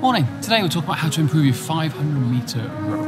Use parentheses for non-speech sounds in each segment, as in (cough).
Morning. Today we'll talk about how to improve your 500 meter row.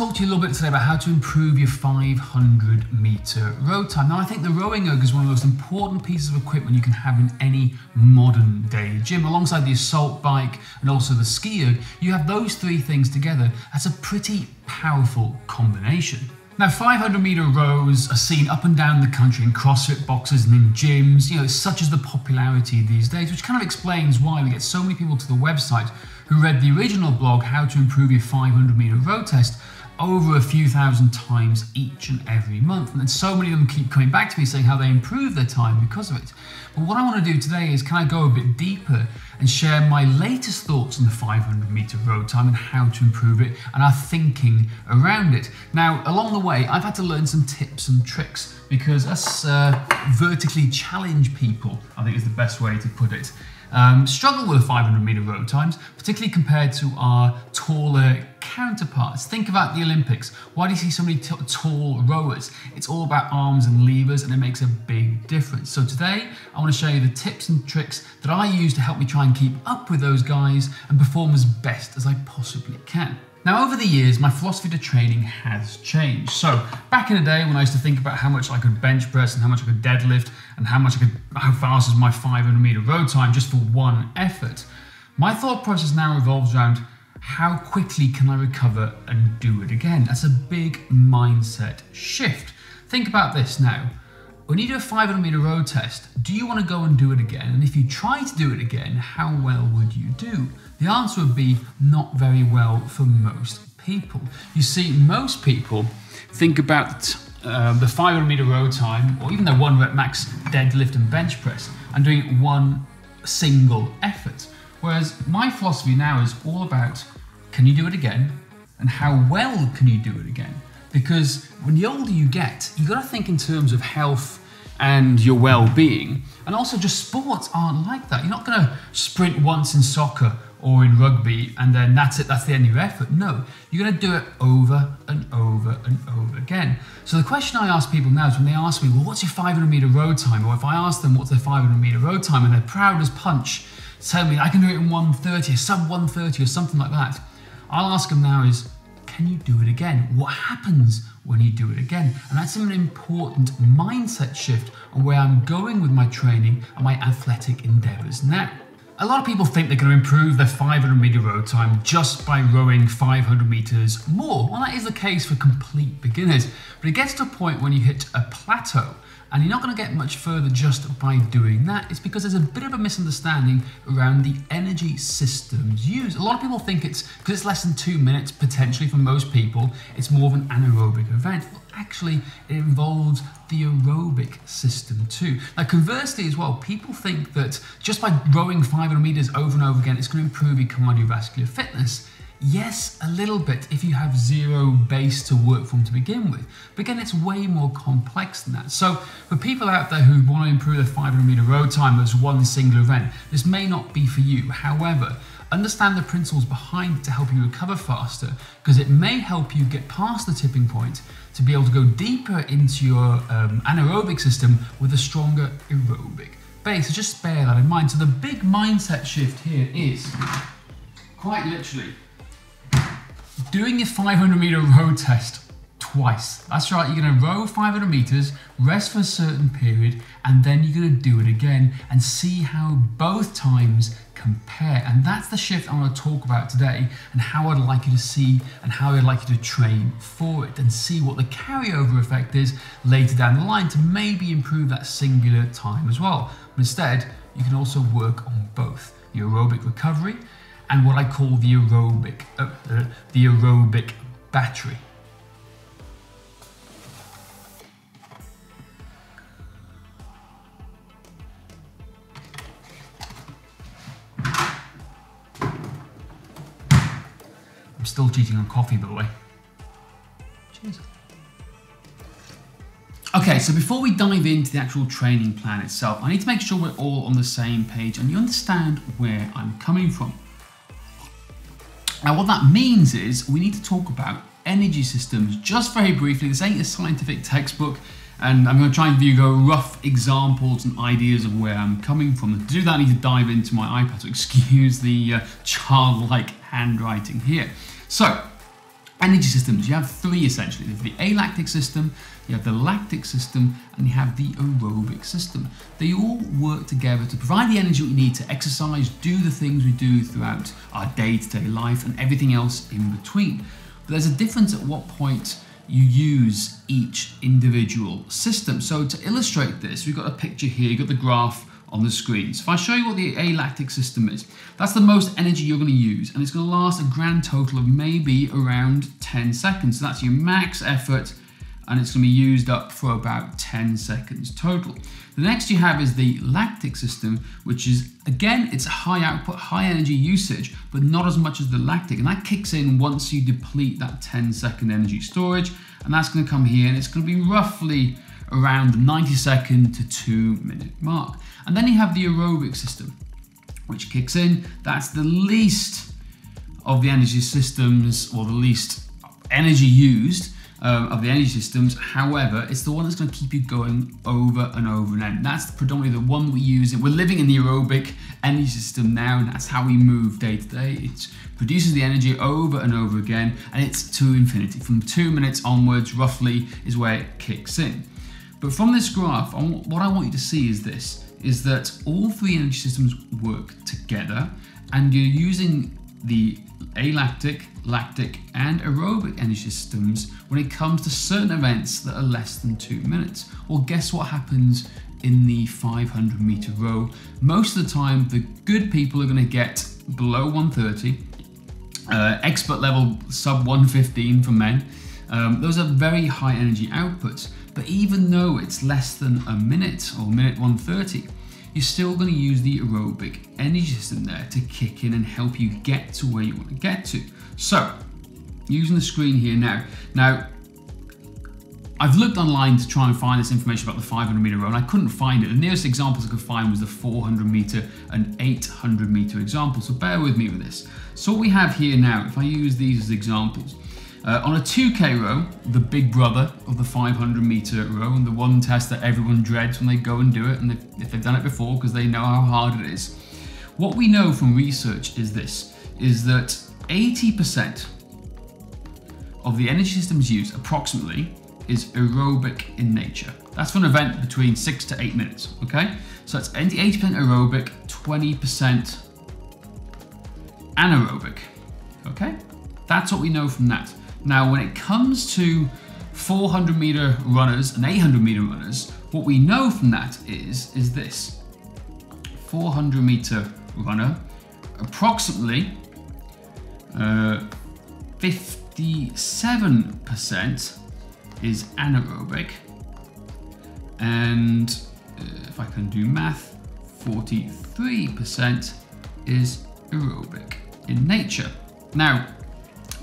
Talk to you a little bit today about how to improve your 500 meter row time. Now I think the rowing erg is one of the most important pieces of equipment you can have in any modern day gym. Alongside the assault bike and also the ski erg, you have those three things together. That's a pretty powerful combination. Now, 500 meter rows are seen up and down the country in CrossFit boxes and in gyms. You know, such as the popularity these days, which kind of explains why we get so many people to the website who read the original blog, How to Improve Your 500 Meter Row Test, over a few thousand times each and every month. And then so many of them keep coming back to me saying how they improve their time because of it. But what I want to do today is can I go a bit deeper and share my latest thoughts on the 500 meter road time and how to improve it and our thinking around it. Now, along the way, I've had to learn some tips and tricks because us uh, vertically challenged people, I think is the best way to put it, um, struggle with 500 meter row times, particularly compared to our taller counterparts. Think about the Olympics. Why do you see so many tall rowers? It's all about arms and levers and it makes a big difference. So today I want to show you the tips and tricks that I use to help me try and keep up with those guys and perform as best as I possibly can. Now, over the years, my philosophy to training has changed. So, back in the day when I used to think about how much I could bench press and how much I could deadlift and how much I could, how fast is my 500 meter row time just for one effort, my thought process now revolves around how quickly can I recover and do it again? That's a big mindset shift. Think about this now. When you do a 500 meter row test, do you want to go and do it again? And if you try to do it again, how well would you do? The answer would be not very well for most people. You see, most people think about uh, the 500 meter row time, or even the one rep max deadlift and bench press, and doing one single effort. Whereas my philosophy now is all about can you do it again? And how well can you do it again? Because when the older you get, you got to think in terms of health and your well-being. And also just sports aren't like that. You're not going to sprint once in soccer or in rugby and then that's it, that's the end of your effort. No, you're going to do it over and over and over again. So the question I ask people now is when they ask me, well, what's your 500 meter row time? Or if I ask them what's their 500 meter row time and they're proud as punch, tell me I can do it in 130, sub 130 or something like that. I'll ask them now is, can you do it again? What happens when you do it again? And that's an important mindset shift on where I'm going with my training and my athletic endeavors now. A lot of people think they're going to improve their 500 meter row time just by rowing 500 meters more. Well, that is the case for complete beginners, but it gets to a point when you hit a plateau and you're not going to get much further just by doing that. It's because there's a bit of a misunderstanding around the energy systems used. A lot of people think it's because it's less than two minutes, potentially for most people, it's more of an anaerobic event. Well, actually, it involves the aerobic system too. Now, conversely, as well, people think that just by rowing 500 meters over and over again, it's going to improve your cardiovascular fitness. Yes, a little bit if you have zero base to work from to begin with. But again, it's way more complex than that. So for people out there who want to improve their 500 meter road time as one single event, this may not be for you. However, understand the principles behind it to help you recover faster because it may help you get past the tipping point to be able to go deeper into your um, anaerobic system with a stronger aerobic base. So just bear that in mind. So the big mindset shift here is quite literally doing your 500 meter row test twice. That's right, you're gonna row 500 meters, rest for a certain period, and then you're gonna do it again and see how both times compare. And that's the shift I wanna talk about today and how I'd like you to see and how I'd like you to train for it and see what the carryover effect is later down the line to maybe improve that singular time as well. But instead, you can also work on both your aerobic recovery and what I call the aerobic, uh, uh, the aerobic battery. I'm still cheating on coffee, by the way. Cheers. Okay, so before we dive into the actual training plan itself, I need to make sure we're all on the same page and you understand where I'm coming from. Now, what that means is we need to talk about energy systems just very briefly. This ain't a scientific textbook, and I'm going to try and give you rough examples and ideas of where I'm coming from. To do that, I need to dive into my iPad, so (laughs) excuse the uh, childlike handwriting here. So, energy systems, you have three essentially. The alactic system, you have the lactic system, and you have the aerobic system. They all work together to provide the energy we need to exercise, do the things we do throughout our day-to-day -day life, and everything else in between. But there's a difference at what point you use each individual system. So to illustrate this, we've got a picture here, you've got the graph on the screen. So if I show you what the alactic system is, that's the most energy you're going to use, and it's going to last a grand total of maybe around 10 seconds. So that's your max effort, and it's going to be used up for about 10 seconds total. The next you have is the lactic system, which is, again, it's high output, high energy usage, but not as much as the lactic, and that kicks in once you deplete that 10 second energy storage, and that's going to come here, and it's going to be roughly around the 90 second to two minute mark. And then you have the aerobic system, which kicks in. That's the least of the energy systems or the least energy used um, of the energy systems. However, it's the one that's going to keep you going over and over and over. That's predominantly the one we use. We're living in the aerobic energy system now, and that's how we move day to day. It produces the energy over and over again, and it's to infinity. From two minutes onwards, roughly, is where it kicks in. But from this graph, what I want you to see is this, is that all three energy systems work together and you're using the alactic, lactic and aerobic energy systems when it comes to certain events that are less than two minutes. Well, guess what happens in the 500 meter row? Most of the time, the good people are gonna get below 130, uh, expert level sub 115 for men. Um, those are very high energy outputs. But even though it's less than a minute or minute 130, you're still going to use the aerobic energy system there to kick in and help you get to where you want to get to. So, using the screen here now. Now, I've looked online to try and find this information about the 500 meter row and I couldn't find it. The nearest examples I could find was the 400 meter and 800 meter example. So bear with me with this. So what we have here now, if I use these as examples, uh, on a 2K row, the big brother of the 500 meter row, and the one test that everyone dreads when they go and do it, and if they've done it before because they know how hard it is. What we know from research is this, is that 80% of the energy systems used, approximately, is aerobic in nature. That's for an event between six to eight minutes, okay? So that's 80% aerobic, 20% anaerobic, okay? That's what we know from that. Now, when it comes to 400 meter runners and 800 meter runners, what we know from that is, is this. 400 meter runner, approximately 57% uh, is anaerobic, and uh, if I can do math, 43% is aerobic in nature. Now,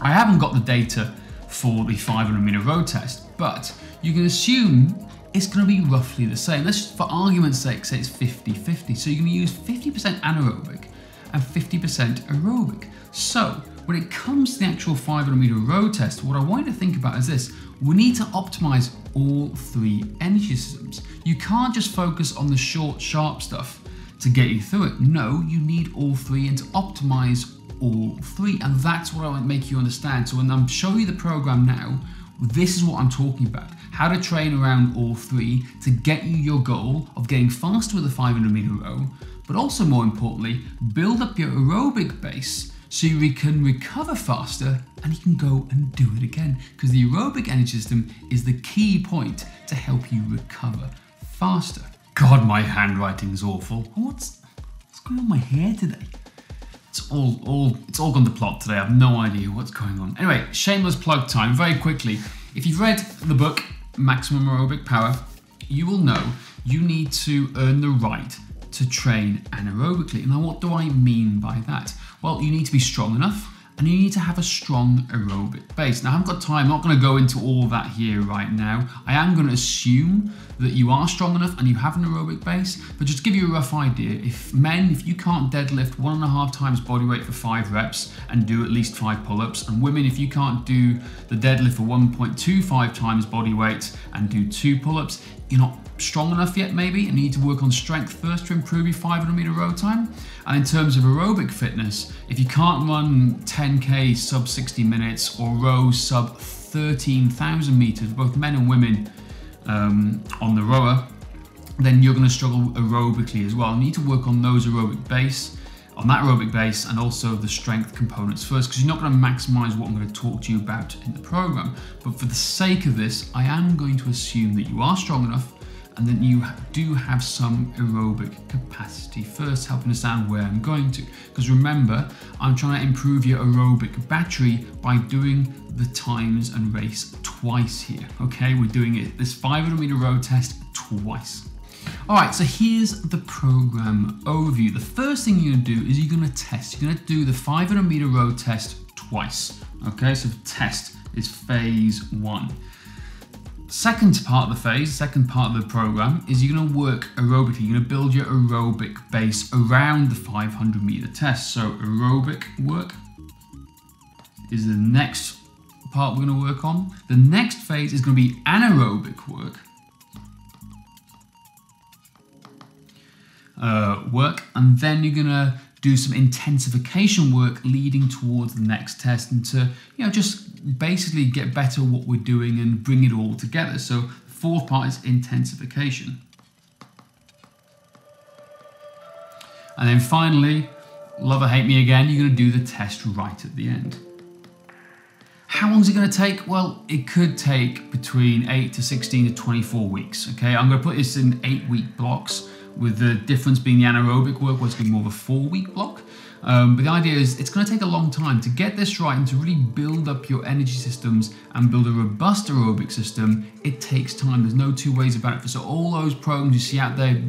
I haven't got the data for the 500 meter road test, but you can assume it's going to be roughly the same. Let's, for argument's sake, say it's 50-50. So you're going to use 50% anaerobic and 50% aerobic. So when it comes to the actual 500 meter road test, what I want you to think about is this. We need to optimize all three energy systems. You can't just focus on the short, sharp stuff to get you through it. No, you need all three and to optimize all three. And that's what I want to make you understand. So when I'm showing you the program now, This is what I'm talking about. How to train around all three to get you your goal of getting faster with a 500 meter row, but also more importantly, build up your aerobic base so you can recover faster and you can go and do it again. Because the aerobic energy system is the key point to help you recover faster. God, my handwriting is awful. What's, what's going on with my hair today? It's all, all, it's all gone to plot today. I have no idea what's going on. Anyway, shameless plug time. Very quickly, if you've read the book Maximum Aerobic Power, you will know you need to earn the right to train anaerobically. Now, what do I mean by that? Well, you need to be strong enough and you need to have a strong aerobic base. Now, I haven't got time, I'm not going to go into all that here right now. I am going to assume that you are strong enough and you have an aerobic base, but just to give you a rough idea, if men, if you can't deadlift one and a half times body weight for five reps and do at least five pull ups, and women, if you can't do the deadlift for 1.25 times body weight and do two pull ups, you're not strong enough yet, maybe, and you need to work on strength first to improve your 500 meter row time. And in terms of aerobic fitness, if you can't run 10k sub 60 minutes or row sub 13,000 meters, both men and women um, on the rower, then you're going to struggle aerobically as well. You need to work on those aerobic base, on that aerobic base, and also the strength components first, because you're not going to maximize what I'm going to talk to you about in the program. But for the sake of this, I am going to assume that you are strong enough and then you do have some aerobic capacity first, help understand where I'm going to. Because remember, I'm trying to improve your aerobic battery by doing the times and race twice here. Okay, we're doing it this 500 meter row test twice. All right, so here's the program overview. The first thing you're gonna do is you're gonna test. You're gonna do the 500 meter row test twice. Okay, so test is phase one. Second part of the phase, second part of the program, is you're going to work aerobically. You're going to build your aerobic base around the 500 meter test. So aerobic work is the next part we're going to work on. The next phase is going to be anaerobic work. Uh, work, and then you're going to do some intensification work leading towards the next test and to you know just basically get better what we're doing and bring it all together so the fourth part is intensification and then finally love or hate me again you're going to do the test right at the end how long is it going to take? Well, it could take between 8 to 16 to 24 weeks. Okay, I'm going to put this in 8 week blocks with the difference being the anaerobic work, where it's going to be more of a four week block. Um, but the idea is it's going to take a long time to get this right and to really build up your energy systems and build a robust aerobic system. It takes time. There's no two ways about it. So all those programs you see out there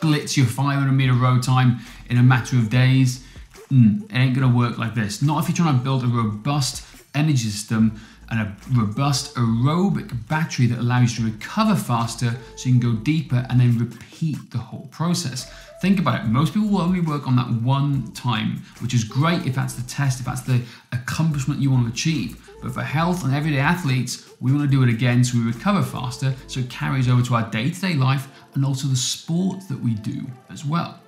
blitz your 500 meter row time in a matter of days. Mm, it ain't going to work like this. Not if you're trying to build a robust energy system and a robust aerobic battery that allows you to recover faster so you can go deeper and then repeat the whole process. Think about it, most people will only work on that one time, which is great if that's the test, if that's the accomplishment you want to achieve. But for health and everyday athletes, we want to do it again so we recover faster, so it carries over to our day to day life and also the sport that we do as well.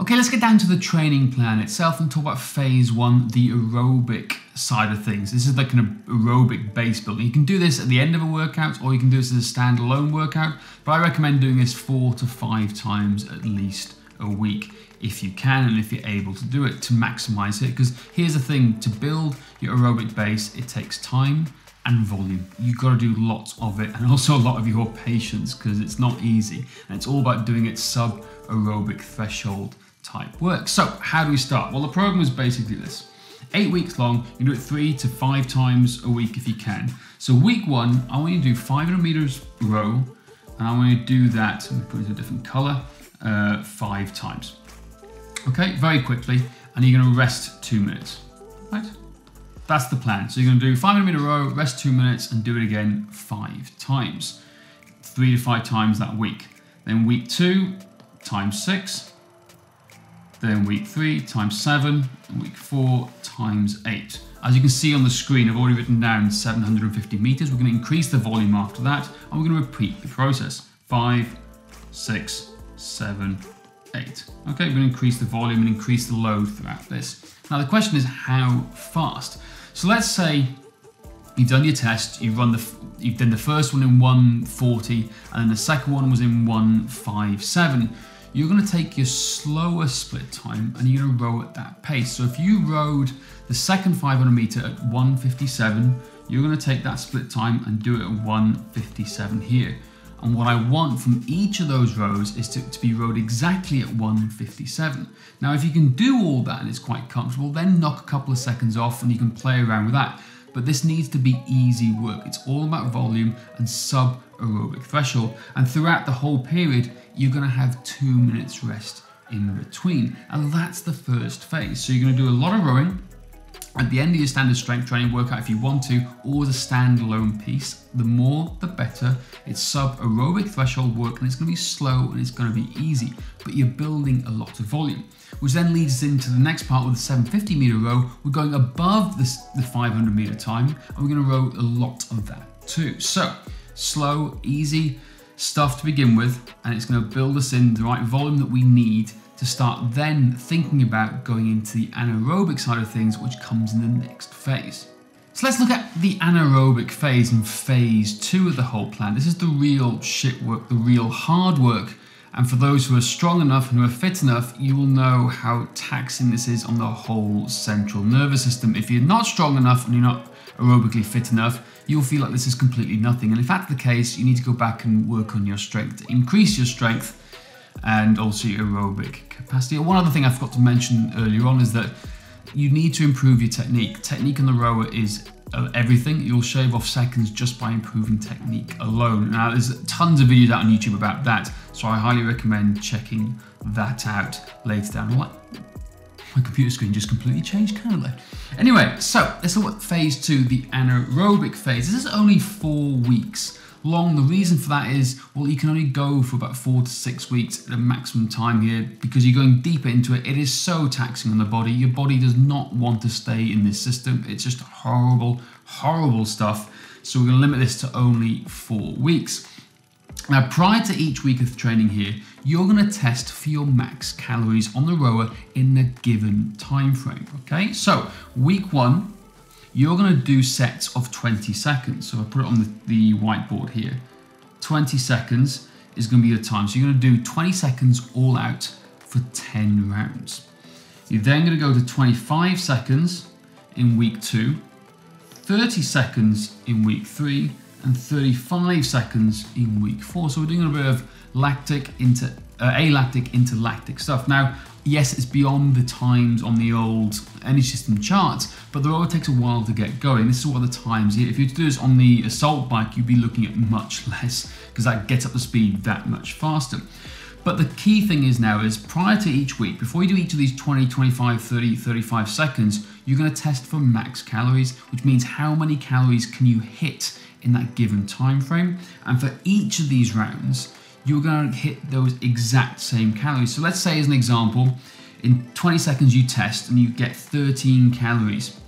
Okay, let's get down to the training plan itself and talk about phase one, the aerobic side of things. This is like an aerobic base building. You can do this at the end of a workout or you can do this as a standalone workout, but I recommend doing this four to five times at least a week if you can and if you're able to do it to maximize it. Because here's the thing to build your aerobic base, it takes time and volume. You've got to do lots of it and also a lot of your patience because it's not easy and it's all about doing it sub aerobic threshold type work. So how do we start? Well, the program is basically this. Eight weeks long, you do it three to five times a week if you can. So week one, I want you to do 500 meters row, and I want you to do that, let me put it in a different color, uh, five times. Okay, very quickly, and you're gonna rest two minutes, right? That's the plan. So you're gonna do 500 meter row, rest two minutes, and do it again five times. Three to five times that week. Then week two, times six, then week three times seven, and week four times eight. As you can see on the screen, I've already written down 750 meters. We're going to increase the volume after that, and we're going to repeat the process. Five, six, seven, eight. Okay, we're to increase the volume and increase the load throughout this. Now the question is how fast? So let's say you've done your test, you've run the, you've done the first one in 140, and then the second one was in 157. You're going to take your slower split time and you're to row at that pace. So if you rowed the second 500 meter at 157, you're going to take that split time and do it at 157 here. And what I want from each of those rows is to, to, be rowed exactly at 157. Now, if you can do all that and it's quite comfortable, then knock a couple of seconds off and you can play around with that. But this needs to be easy work. It's all about volume and sub aerobic threshold. And throughout the whole period, you're gonna have two minutes rest in between. And that's the first phase. So you're gonna do a lot of rowing, at the end of your standard strength training workout, if you want to, or a standalone piece, the more the better. It's sub aerobic threshold work and it's going to be slow and it's going to be easy, but you're building a lot of volume. Which then leads us into the next part with the 750 meter row. We're going above this, the 500 meter time and we're going to row a lot of that too. So, slow, easy stuff to begin with, and it's going to build us in the right volume that we need to start then thinking about going into the anaerobic side of things, which comes in the next phase. So let's look at the anaerobic phase in phase two of the whole plan. This is the real shit work, the real hard work. And for those who are strong enough and who are fit enough, you will know how taxing this is on the whole central nervous system. If you're not strong enough and you're not aerobically fit enough, you'll feel like this is completely nothing. And if that's the case, you need to go back and work on your strength, increase your strength and also your aerobic capacity. One other thing I forgot to mention earlier on is that you need to improve your technique. Technique on the rower is uh, everything. You'll shave off seconds just by improving technique alone. Now, there's tons of videos out on YouTube about that, so I highly recommend checking that out later down the line. My computer screen just completely changed colour. Anyway, so let's look at phase two, the anaerobic phase. This is only four weeks long. The reason for that is, well, you can only go for about four to six weeks at the maximum time here because you're going deeper into it. It is so taxing on the body. Your body does not want to stay in this system. It's just horrible, horrible stuff. So we're going to limit this to only four weeks. Now, prior to each week of training here, you're going to test for your max calories on the rower in a given time frame. Okay, so week one, you're going to do sets of 20 seconds. So I put it on the, the whiteboard here. 20 seconds is going to be your time. So you're going to do 20 seconds all out for 10 rounds. You're then going to go to 25 seconds in week two, 30 seconds in week three, and 35 seconds in week four. So we're doing a bit of lactic into uh, alactic into lactic stuff. Now, yes, it's beyond the times on the old energy system charts, but the rower takes a while to get going. This is what the times. If you do this on the assault bike, you'd be looking at much less because that gets up to speed that much faster. But the key thing is now is prior to each week, before you do each of these 20, 25, 30, 35 seconds, you're going to test for max calories, which means how many calories can you hit in that given time frame. And for each of these rounds, you're to hit those exact same calories. So let's say as an example, in 20 seconds you test and you get 13 calories.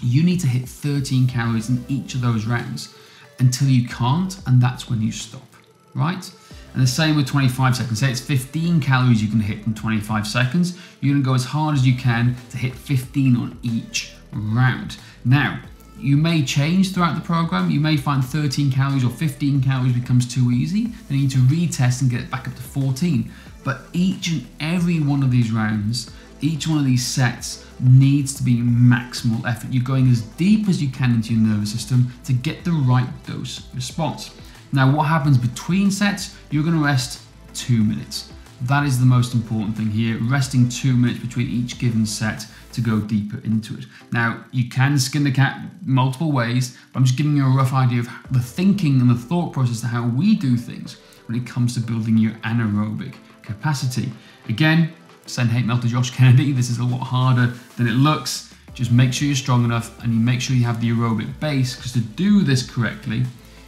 You need to hit 13 calories in each of those rounds until you can't, and that's when you stop, right? And the same with 25 seconds. Say it's 15 calories you can hit in 25 seconds. You're gonna go as hard as you can to hit 15 on each round. Now, you may change throughout the program. You may find 13 calories or 15 calories becomes too easy. Then you need to retest and get it back up to 14. But each and every one of these rounds, each one of these sets needs to be maximal effort. You're going as deep as you can into your nervous system to get the right dose response. Now, what happens between sets? You're going to rest two minutes. That is the most important thing here, resting two minutes between each given set to go deeper into it. Now, you can skin the cat multiple ways, but I'm just giving you a rough idea of the thinking and the thought process to how we do things when it comes to building your anaerobic capacity. Again, send hate mail to Josh Kennedy. This is a lot harder than it looks. Just make sure you're strong enough and you make sure you have the aerobic base because to do this correctly,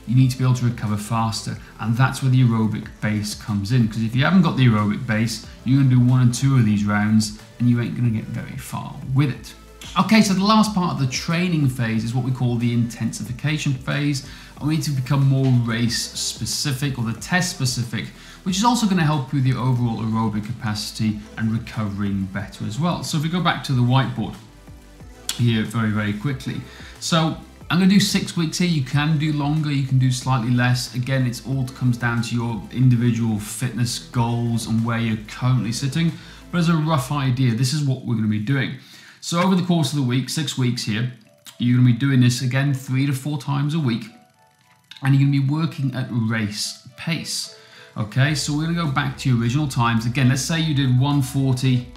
you need to be able to recover faster. And that's where the aerobic base comes in. Because if you haven't got the aerobic base, you're going to do one and two of these rounds and you ain't going to get very far with it. Okay, so the last part of the training phase is what we call the intensification phase. And we need to become more race specific or the test specific, which is also going to help with your overall aerobic capacity and recovering better as well. So if we go back to the whiteboard here very, very quickly. So I'm going to do six weeks here. You can do longer, you can do slightly less. Again, it's all comes down to your individual fitness goals and where you're currently sitting. But as a rough idea, this is what we're going to be doing. So over the course of the week, six weeks here, you're going to be doing this again three to four times a week. And you're going to be working at race pace. Okay, so we're going to go back to your original times. Again, let's say you did 140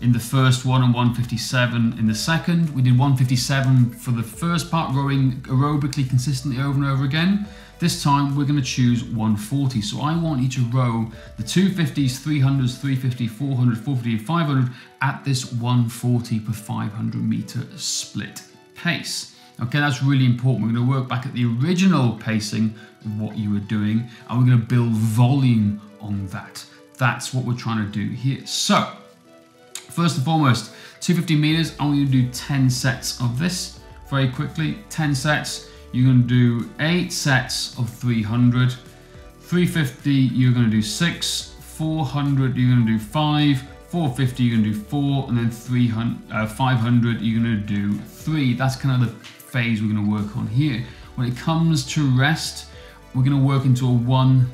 in the first one and 157 in the second. We did 157 for the first part, rowing aerobically consistently over and over again. This time we're going to choose 140. So I want you to row the 250s, 300s, 350, 400, 450, 500 at this 140 per 500 meter split pace. Okay, that's really important. We're going to work back at the original pacing of what you were doing and we're going to build volume on that. That's what we're trying to do here. So, First and foremost, 250 meters, I'm going to do 10 sets of this very quickly. 10 sets, you're going to do eight sets of 300. 350, you're going to do six. 400, you're going to do five. 450, you're going to do four. And then 300, uh, 500, you're going to do three. That's kind of the phase we're going to work on here. When it comes to rest, we're going to work into a one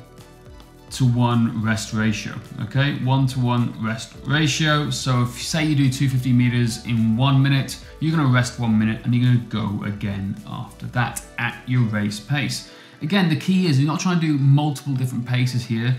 to one rest ratio. Okay, one to one rest ratio. So if say you do 250 meters in one minute, you're gonna rest one minute and you're gonna go again after that at your race pace. Again, the key is you're not trying to do multiple different paces here.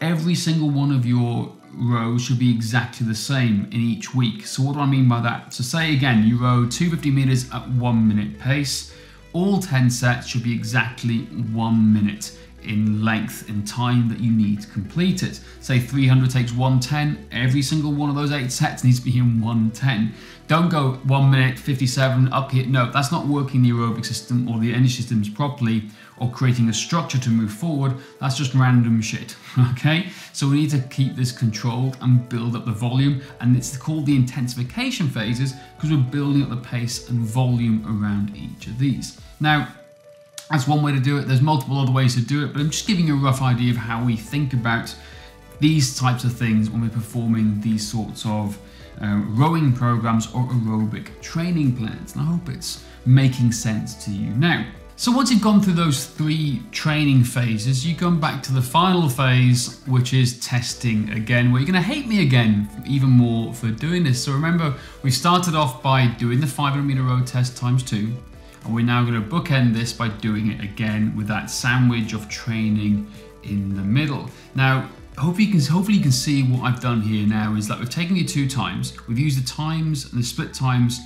Every single one of your rows should be exactly the same in each week. So what do I mean by that? So say again, you row 250 meters at one minute pace. All 10 sets should be exactly one minute in length and time that you need to complete it. Say 300 takes 110, every single one of those eight sets needs to be in 110. Don't go 1 minute 57 up here. No, that's not working the aerobic system or the energy systems properly or creating a structure to move forward. That's just random shit. (laughs) Okay? So we need to keep this controlled and build up the volume. And it's called the intensification phases because we're building up the pace and volume around each of these. Now, that's one way to do it. There's multiple other ways to do it, but I'm just giving you a rough idea of how we think about these types of things when we're performing these sorts of uh, rowing programs or aerobic training plans. And I hope it's making sense to you now. So once you've gone through those three training phases, you come back to the final phase, which is testing again, where you're going to hate me again even more for doing this. So remember, we started off by doing the 500 meter row test times two. And we're now going to bookend this by doing it again with that sandwich of training in the middle. Now, hopefully you can hopefully you can see what I've done here now is that we've taken your two times, we've used the times and the split times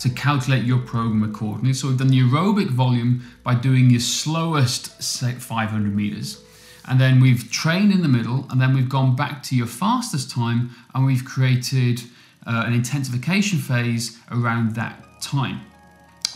to calculate your program accordingly. So we've done the aerobic volume by doing your slowest say 500 meters. And then we've trained in the middle, and then we've gone back to your fastest time, and we've created uh, an intensification phase around that time.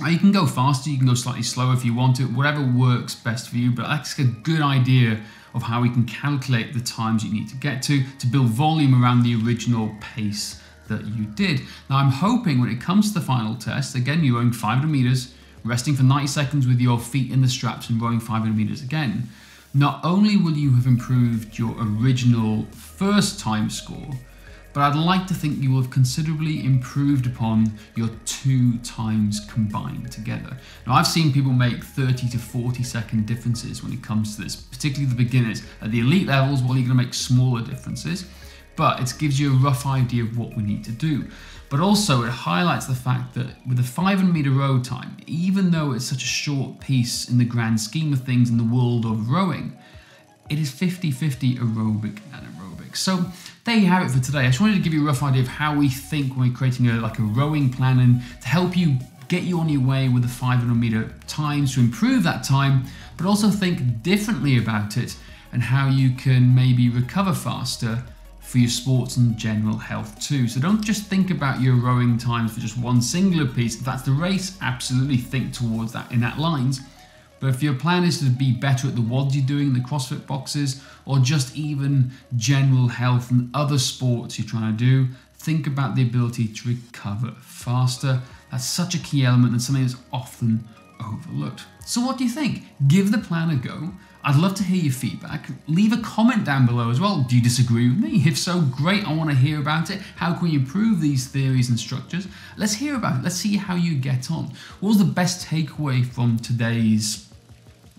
Now you can go faster, you can go slightly slower if you want to, whatever works best for you, but that's a good idea of how we can calculate the times you need to get to to build volume around the original pace that you did. Now I'm hoping when it comes to the final test, again you're rowing 500 meters, resting for 90 seconds with your feet in the straps and rowing 500 meters again, not only will you have improved your original first time score, but I'd like to think you will have considerably improved upon your two times combined together. Now, I've seen people make 30 to 40 second differences when it comes to this, particularly the beginners. At the elite levels, well, you're going to make smaller differences, but it gives you a rough idea of what we need to do. But also, it highlights the fact that with the 500 meter row time, even though it's such a short piece in the grand scheme of things in the world of rowing, it is 50 50 aerobic and aerobic. So, there you have it for today. I just wanted to give you a rough idea of how we think when we're creating a like a rowing plan and to help you get you on your way with the 500 meter times to improve that time, but also think differently about it and how you can maybe recover faster for your sports and general health too. So don't just think about your rowing times for just one singular piece. If that's the race, absolutely think towards that in that lines. But if your plan is to be better at the WODs you're doing, the CrossFit boxes, or just even general health and other sports you're trying to do, think about the ability to recover faster. That's such a key element and something that's often overlooked. So, what do you think? Give the plan a go. I'd love to hear your feedback. Leave a comment down below as well. Do you disagree with me? If so, great, I want to hear about it. How can we improve these theories and structures? Let's hear about it. Let's see how you get on. What was the best takeaway from today's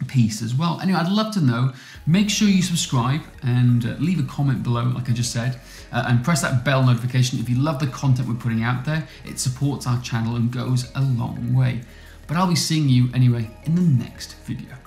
piece as well. Anyway, I'd love to know. Make sure you subscribe and uh, leave a comment below, like I just said, uh, and press that bell notification. If you love the content we're putting out there, it supports our channel and goes a long way. But I'll be seeing you anyway in the next video.